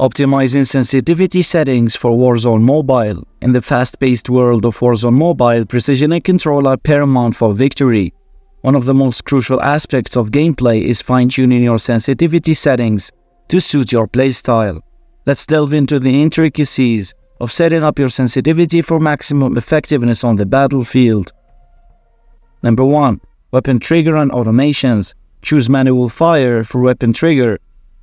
Optimizing sensitivity settings for Warzone Mobile. In the fast-paced world of Warzone Mobile, precision and control are paramount for victory. One of the most crucial aspects of gameplay is fine-tuning your sensitivity settings to suit your playstyle. Let's delve into the intricacies of setting up your sensitivity for maximum effectiveness on the battlefield. Number 1. Weapon Trigger and Automations. Choose Manual Fire for weapon trigger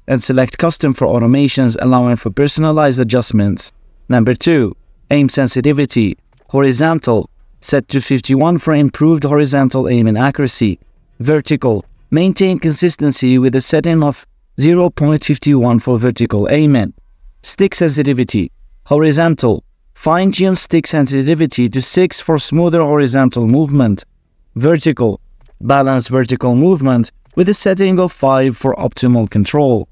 and select Custom for automations allowing for personalized adjustments. Number 2. Aim Sensitivity. Horizontal. Set to 51 for improved horizontal aim and accuracy. Vertical. Maintain consistency with a setting of 0.51 for vertical aiming. Stick sensitivity. Horizontal. Fine-tune stick sensitivity to 6 for smoother horizontal movement. Vertical. Balance vertical movement with a setting of 5 for optimal control.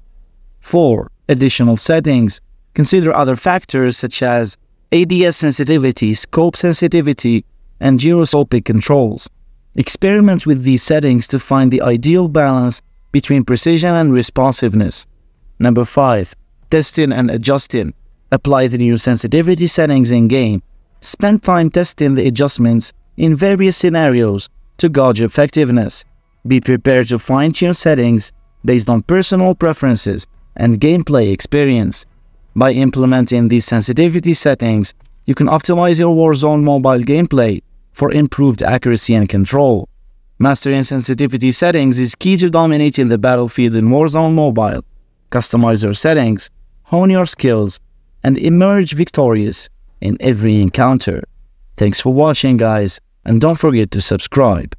4. Additional settings. Consider other factors such as ADS sensitivity, scope sensitivity, and gyroscopic controls. Experiment with these settings to find the ideal balance between precision and responsiveness. Number 5. Testing and adjusting. Apply the new sensitivity settings in game. Spend time testing the adjustments in various scenarios to gauge effectiveness. Be prepared to fine tune settings based on personal preferences and gameplay experience. By implementing these sensitivity settings, you can optimize your Warzone mobile gameplay for improved accuracy and control. Mastering sensitivity settings is key to dominating the battlefield in Warzone Mobile. Customize your settings, hone your skills, and emerge victorious in every encounter. Thanks for watching guys, and don't forget to subscribe.